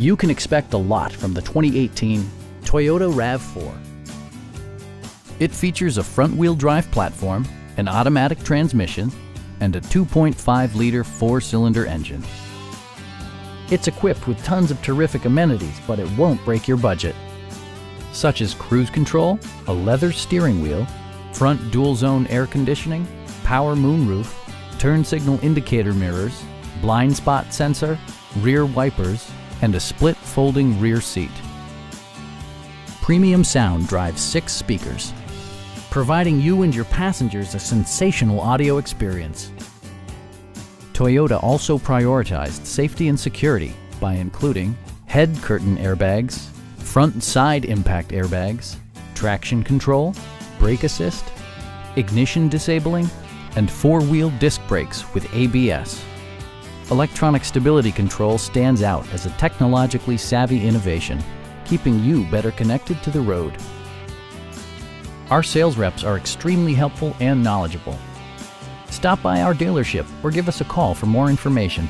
You can expect a lot from the 2018 Toyota RAV4. It features a front-wheel drive platform, an automatic transmission, and a 2.5-liter four-cylinder engine. It's equipped with tons of terrific amenities, but it won't break your budget, such as cruise control, a leather steering wheel, front dual-zone air conditioning, power moonroof, turn signal indicator mirrors, blind spot sensor, rear wipers, and a split folding rear seat. Premium sound drives six speakers, providing you and your passengers a sensational audio experience. Toyota also prioritized safety and security by including head curtain airbags, front side impact airbags, traction control, brake assist, ignition disabling, and four-wheel disc brakes with ABS. Electronic stability control stands out as a technologically savvy innovation, keeping you better connected to the road. Our sales reps are extremely helpful and knowledgeable. Stop by our dealership or give us a call for more information.